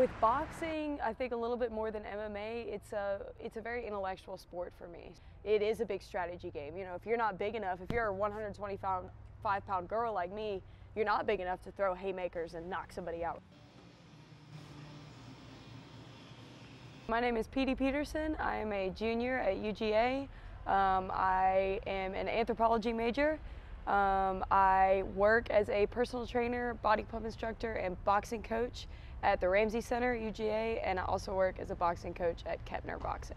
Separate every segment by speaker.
Speaker 1: With boxing, I think a little bit more than MMA, it's a it's a very intellectual sport for me. It is a big strategy game. You know, if you're not big enough, if you're a 125 pound girl like me, you're not big enough to throw haymakers and knock somebody out. My name is Petey Peterson. I am a junior at UGA. Um, I am an anthropology major. Um, I work as a personal trainer, body pump instructor, and boxing coach at the Ramsey Center at UGA, and I also work as a boxing coach at Kepner Boxing.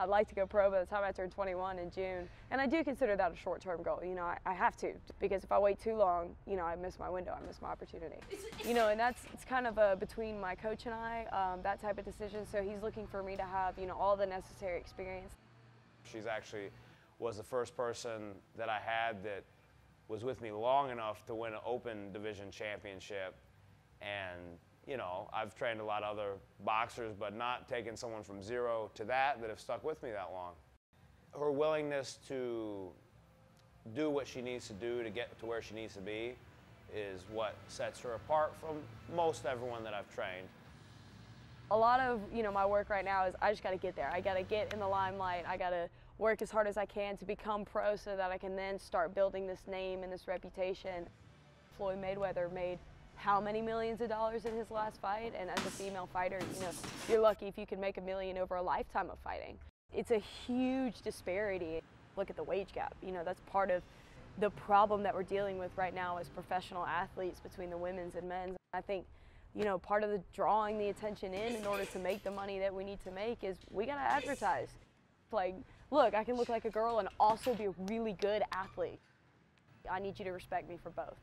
Speaker 1: I'd like to go pro by the time I turn 21 in June, and I do consider that a short-term goal. You know, I, I, have to because if I wait too long, you know, I miss my window, I miss my opportunity. You know, and that's it's kind of a, between my coach and I, um, that type of decision. So he's looking for me to have, you know, all the necessary experience.
Speaker 2: She's actually was the first person that I had that was with me long enough to win an open division championship and you know, I've trained a lot of other boxers, but not taking someone from zero to that that have stuck with me that long. Her willingness to do what she needs to do to get to where she needs to be is what sets her apart from most everyone that I've trained.
Speaker 1: A lot of you know my work right now is I just got to get there. I got to get in the limelight. I got to work as hard as I can to become pro so that I can then start building this name and this reputation. Floyd Mayweather made how many millions of dollars in his last fight and as a female fighter you know you're lucky if you can make a million over a lifetime of fighting it's a huge disparity look at the wage gap you know that's part of the problem that we're dealing with right now as professional athletes between the women's and men's i think you know part of the drawing the attention in in order to make the money that we need to make is we got to advertise. Like look i can look like a girl and also be a really good athlete. I need you to respect me for both